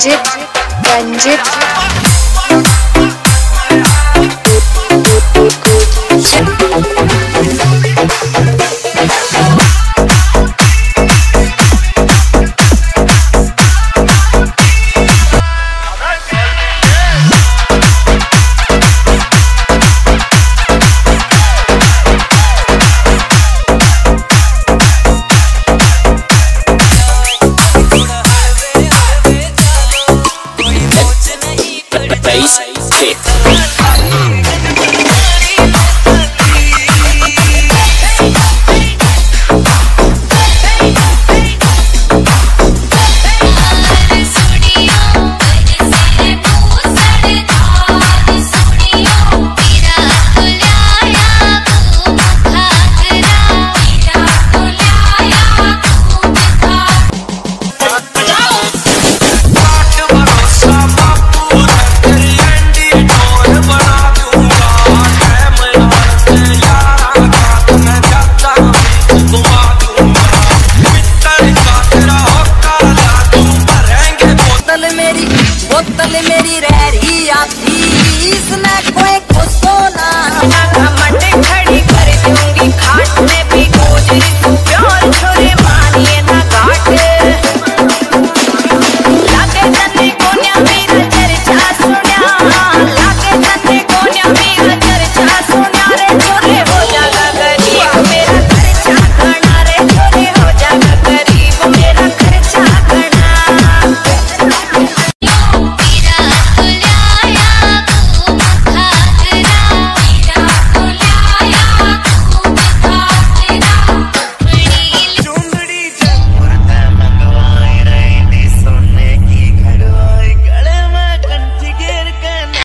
रंजित रंजित मेरी रह रही आखी इसमें कोई खुश तो होना